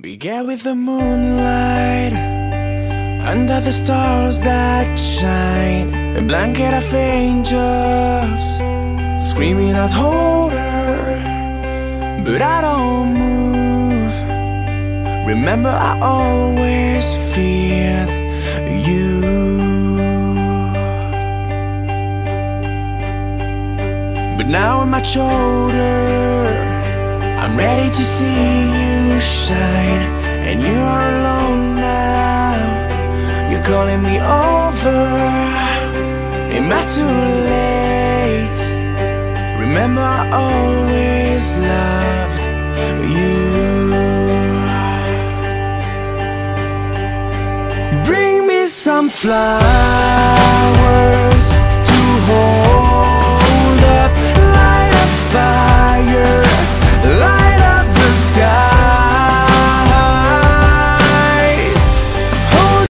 Began with the moonlight under the stars that shine. A blanket of angels screaming out, hold her, but I don't. Remember, I always feared you. But now I'm much older. I'm ready to see you shine, and you are alone now. You're calling me over. Am I too late? Remember, I always loved sunflower